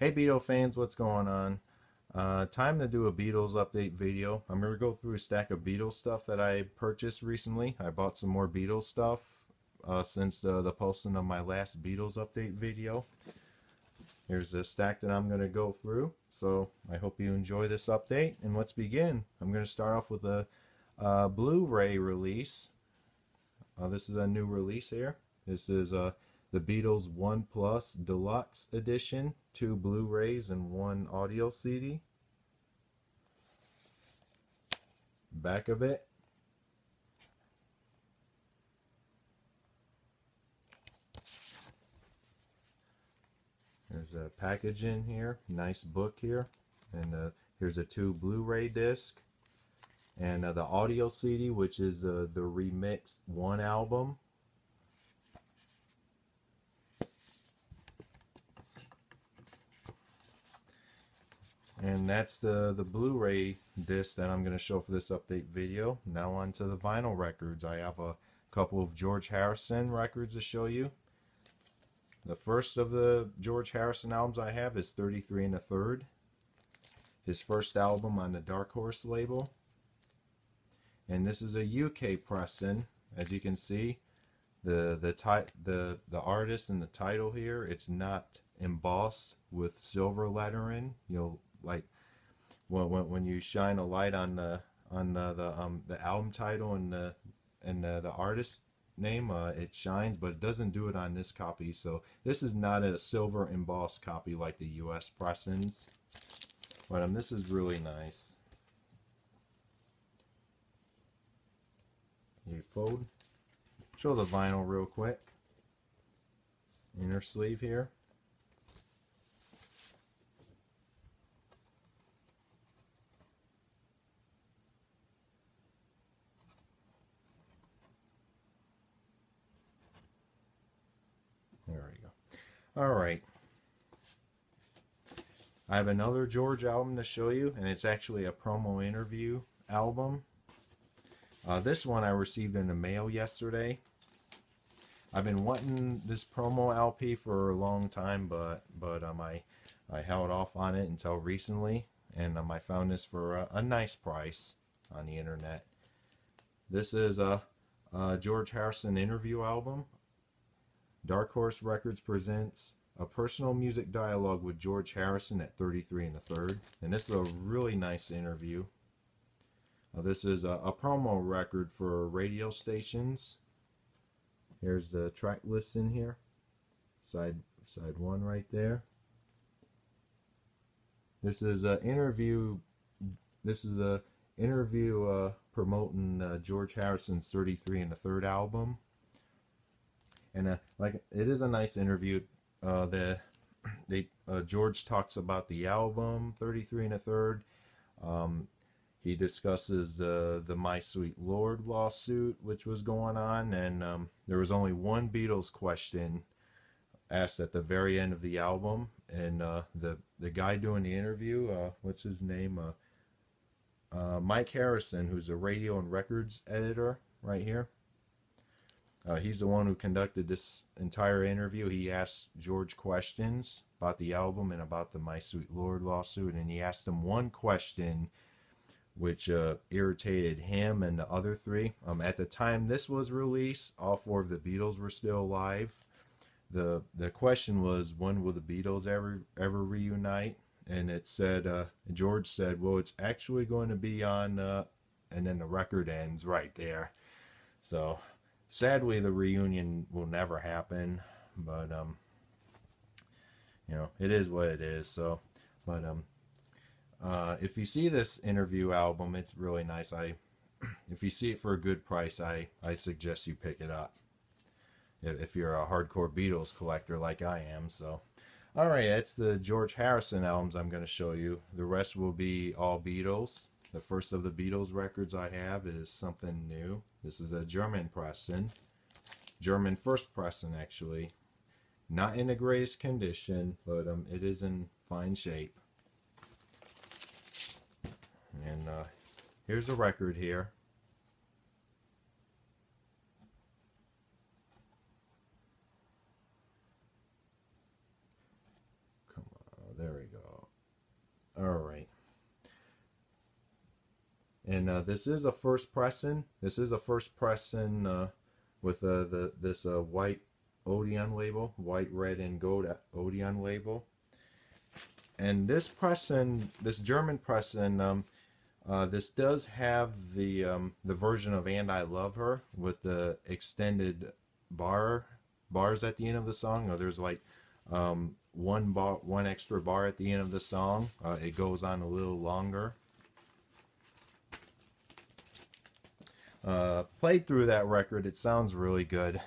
Hey Beatle fans, what's going on? Uh, time to do a Beatles update video. I'm going to go through a stack of Beatles stuff that I purchased recently. I bought some more Beatles stuff uh, since the, the posting of my last Beatles update video. Here's the stack that I'm going to go through. So I hope you enjoy this update. And let's begin. I'm going to start off with a Blu-ray release. Uh, this is a new release here. This is a uh, the Beatles One Plus Deluxe Edition, two Blu-rays and one audio CD. Back of it. There's a package in here, nice book here, and uh, here's a two Blu-ray disc, and uh, the audio CD, which is the the remixed one album And that's the, the Blu-ray disc that I'm going to show for this update video. Now on to the vinyl records. I have a couple of George Harrison records to show you. The first of the George Harrison albums I have is 33 and a third. His first album on the Dark Horse label. And this is a UK pressing. As you can see, the the the the artist and the title here, it's not embossed with silver lettering. You'll like when when, when you shine a light on the on the, the um the album title and the and the, the artist name uh, it shines but it doesn't do it on this copy. So this is not a silver embossed copy like the US pressings but um this is really nice. You fold show the vinyl real quick. Inner sleeve here All right. I have another George album to show you, and it's actually a promo interview album. Uh, this one I received in the mail yesterday. I've been wanting this promo LP for a long time, but but um, I I held off on it until recently, and um, I found this for a, a nice price on the internet. This is a, a George Harrison interview album. Dark Horse Records presents a personal music dialogue with George Harrison at 33 and the third. And this is a really nice interview. Uh, this is a, a, promo record for radio stations. Here's the track list in here. Side side one right there. This is an interview. This is a interview uh, promoting uh, George Harrison's 33 and the third album and uh, like it is a nice interview. Uh, the they uh, George talks about the album 33 and a third. Um, he discusses the the My Sweet Lord lawsuit which was going on, and um, there was only one Beatles question asked at the very end of the album, and uh, the the guy doing the interview, uh, what's his name? Uh, uh, Mike Harrison, who's a radio and records editor right here. Uh, he's the one who conducted this entire interview. He asked George questions about the album and about the My Sweet Lord lawsuit, and he asked him one question which uh, irritated him and the other three. Um, at the time this was released, all four of the Beatles were still alive. the The question was, when will the Beatles ever ever reunite? And it said, uh, George said, well, it's actually going to be on, uh, and then the record ends right there. So sadly the reunion will never happen but um you know it is what it is so but um uh if you see this interview album it's really nice. I if you see it for a good price i i suggest you pick it up. If, you're a hardcore beatles collector like i am so. All right that's the george harrison albums i'm going to show you. The rest will be all beatles the first of the Beatles records I have is something new. This is a German pressing. German first pressing, actually. Not in the greatest condition, but um, it is in fine shape. And uh, here's a record here. Come on, there we go. All right. And uh, this is a first pressing. This is a first pressing uh, with uh, the this uh, white Odeon label, white, red, and gold Odeon label. And this pressing, this German pressing, um, uh, this does have the um, the version of "And I Love Her" with the extended bar bars at the end of the song. there's like um, one bar, one extra bar at the end of the song. Uh, it goes on a little longer. Uh, played through that record. It sounds really good.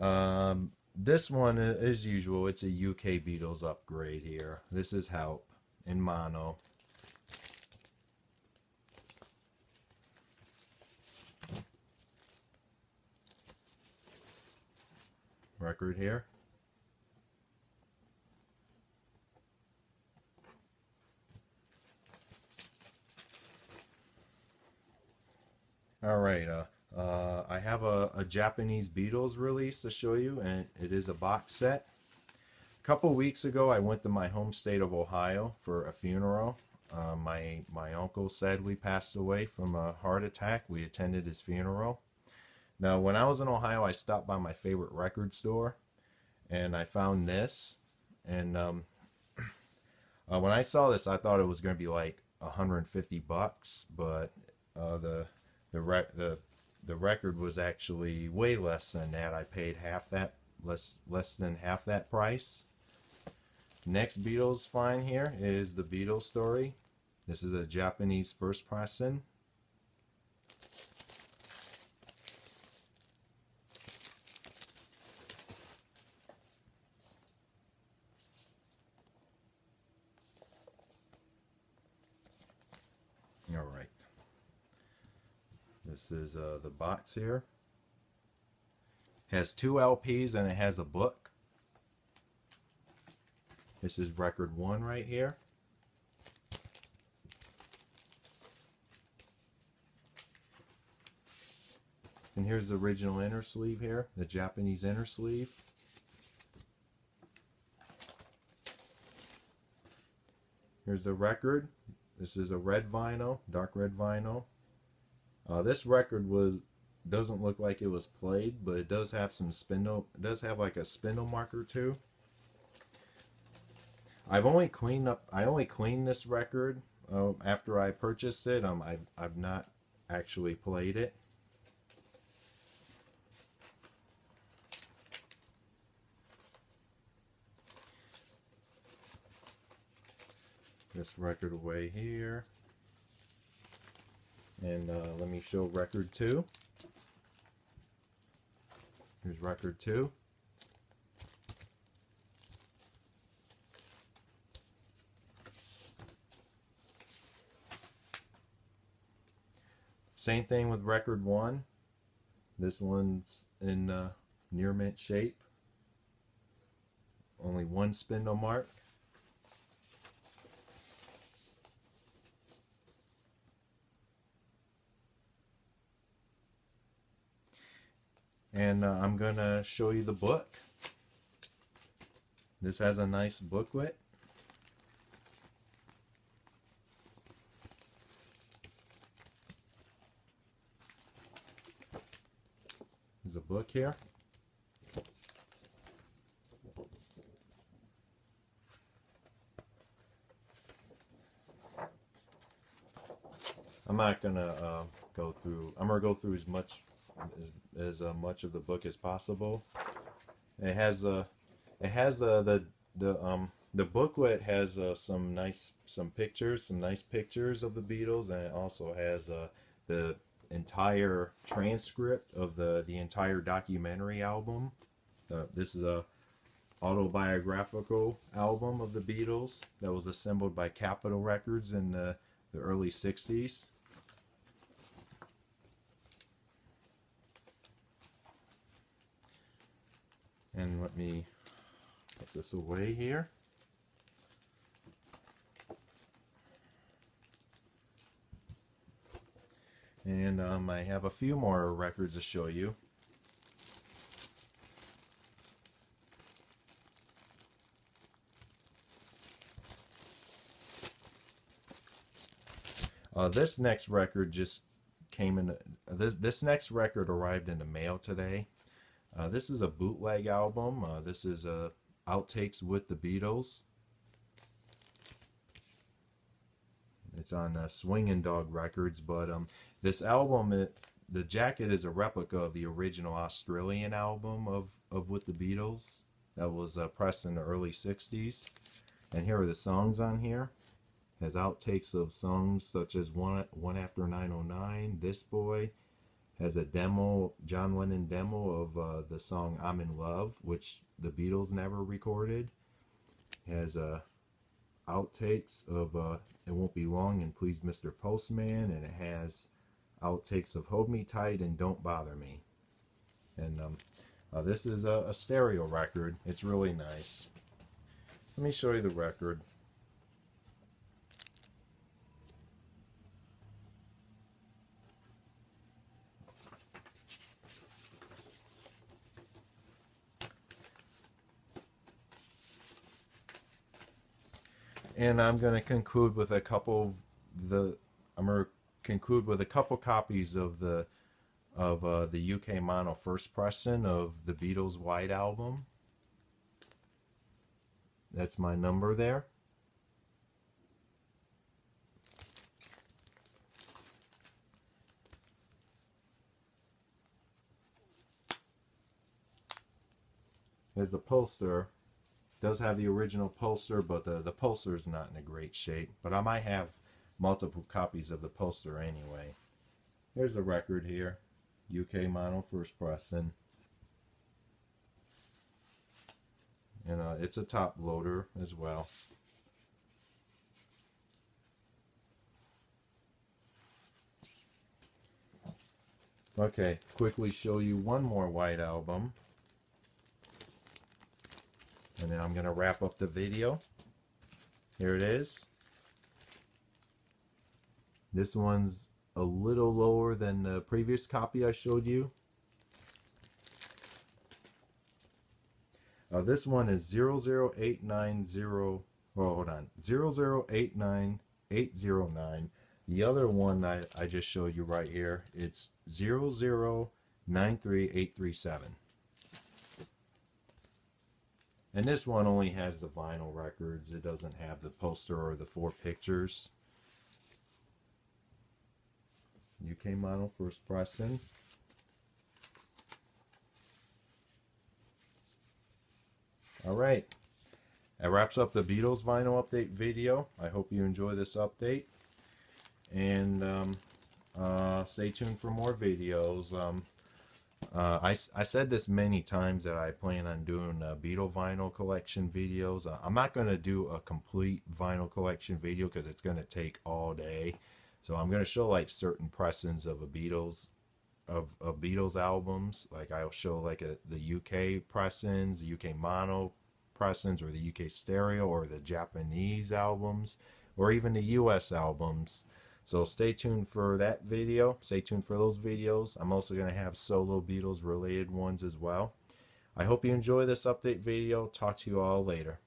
Um, this one, as usual, it's a UK Beatles upgrade here. This is Help in mono. Record here. All right, uh, uh, I have a, a, Japanese Beatles release to show you, and it is a box set. A couple weeks ago, I went to my home state of Ohio for a funeral. Uh, my my uncle sadly passed away from a heart attack. We attended his funeral. Now, when I was in Ohio, I stopped by my favorite record store, and I found this. And um, uh, when I saw this, I thought it was going to be like 150 bucks, but uh, the the rec- the the record was actually way less than that. I paid half that less less than half that price. Next Beatles find here is the Beatles story. This is a Japanese first pressing. This is uh, the box here. Has two LPs and it has a book. This is record one right here. And here's the original inner sleeve here, the Japanese inner sleeve. Here's the record. This is a red vinyl, dark red vinyl. Uh, this record was doesn't look like it was played, but it does have some spindle. It does have like a spindle marker too. I've only cleaned up. I only cleaned this record uh, after I purchased it. Um, I've I've not actually played it. This record away here. And uh, let me show record two. Here's record two. Same thing with record one. This one's in uh, near mint shape. Only one spindle mark. And uh, I'm gonna show you the book. This has a nice booklet. There's a book here. I'm not gonna uh, go through I'm gonna go through as much as, as uh, much of the book as possible. It has a, uh, it has uh, the the um the booklet has uh, some nice some pictures, some nice pictures of the Beatles, and it also has uh, the entire transcript of the the entire documentary album. Uh, this is a autobiographical album of the Beatles that was assembled by Capitol Records in the, the early 60s. And let me put this away here. And um, I have a few more records to show you. Uh, this next record just came in. Uh, this this next record arrived in the mail today. Uh, this is a bootleg album. Uh, this is a outtakes with the Beatles. It's on uh, Swingin' Dog Records, but um, this album, it, the jacket is a replica of the original Australian album of, of With the Beatles that was uh, pressed in the early 60s. And here are the songs on here. Has outtakes of songs such as One, One After 909, This Boy. Has a demo, John Lennon demo of uh, the song I'm in Love, which the Beatles never recorded. Has a outtakes of uh, It Won't Be Long and Please Mr. Postman, and it has outtakes of Hold Me Tight and Don't Bother Me. And um, uh, this is a, a stereo record. It's really nice. Let me show you the record. And I'm going to conclude with a couple of the I'm going to conclude with a couple copies of the of uh, the UK mono first pressing of the Beatles White album. That's my number there. There's a poster does have the original poster, but the, the poster is not in a great shape. But I might have multiple copies of the poster anyway. Here's the record here. UK Mono First Pressing. And uh, it's a top loader as well. Okay, quickly show you one more white album. And then I'm going to wrap up the video. Here it is. This one's a little lower than the previous copy I showed you. Uh, this one is 00890, oh, hold on, 0089809. The other one I, I just showed you right here, it's 0093837. And this one only has the vinyl records. It doesn't have the poster or the four pictures. UK model first pressing. Alright. That wraps up the Beatles vinyl update video. I hope you enjoy this update. And um, uh, stay tuned for more videos. Um, uh, I, I said this many times that I plan on doing a Beatle vinyl collection videos. Uh, I'm not going to do a complete vinyl collection video because it's going to take all day. So I'm going to show like certain pressings of a Beatles of, of Beatles albums. Like I'll show like a, the UK pressings, the UK mono pressings, or the UK stereo, or the Japanese albums, or even the US albums. So stay tuned for that video. Stay tuned for those videos. I'm also going to have solo Beatles related ones as well. I hope you enjoy this update video. Talk to you all later.